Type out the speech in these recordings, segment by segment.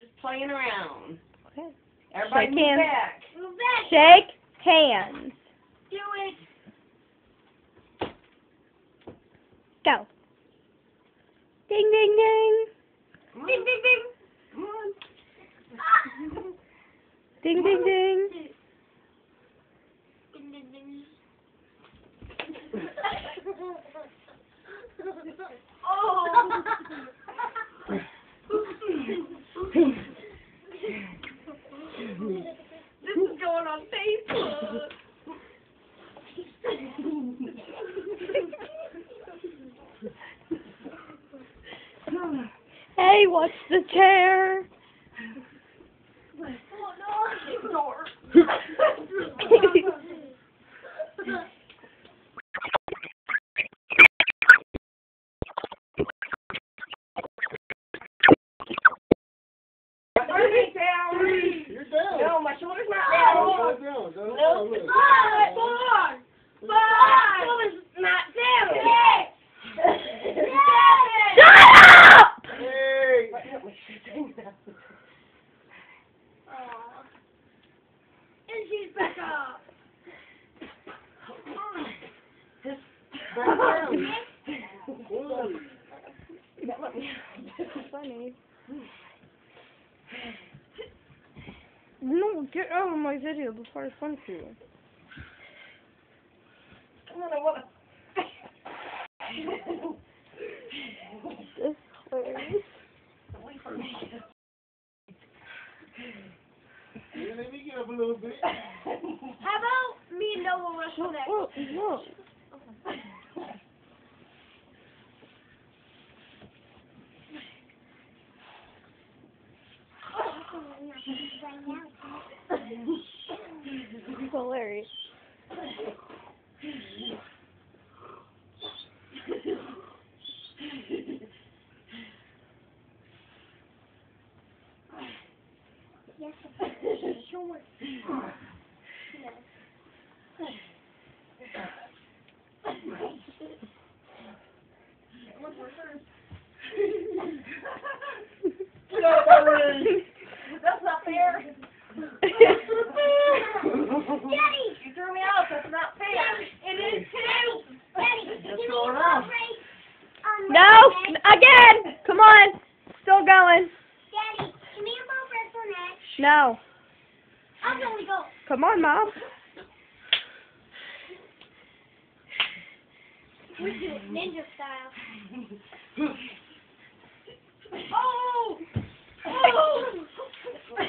Just playing around. Okay. Everybody Shake move hands. back. Move back. Shake hands. Do it. Go. Ding, ding, ding. Ding, ding, ding. Come on. Ding, ding, ding. Ding, ding, ding. oh. This is going on Facebook. Hey, what's the chair? Oh no. My shoulder's down. You're down. No, my shoulder's not Go down. down. No. down. Look. Five, four, five. Shoulder's not down. Six. Seven. Shut up! Hey. Aw. And she's back up. Back down. Whoa. Funny. No, get out of my video before I punch you. Come on, I want This is hilarious. Let me get up a little bit. How about me and Noah wrestle next? Oh, no. This is hilarious. Yes, out of. That's not fair. Daddy! You threw me off. That's not fair. It is too! Daddy, What's give me going a on? break on no, Wednesday. again. Come on. Still going. Daddy, give me a ball wrestle next. No. I'll only go. Come on, mom. We do it ninja style. Oh! Oh! You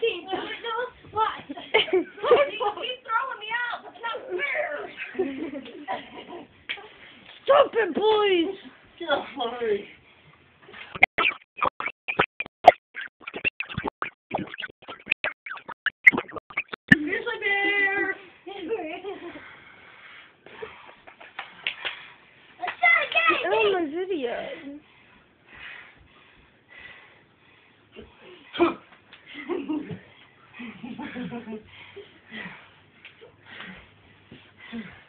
can't do it, no. Why? He's throwing me out. That's not fair. It. Get off my ring. Grizzly bear. Let's try Get again. out of my video.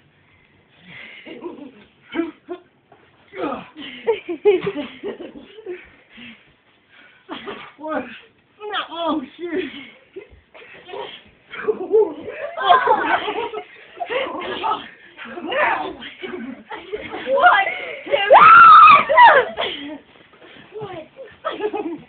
What? Oh shit. What? What?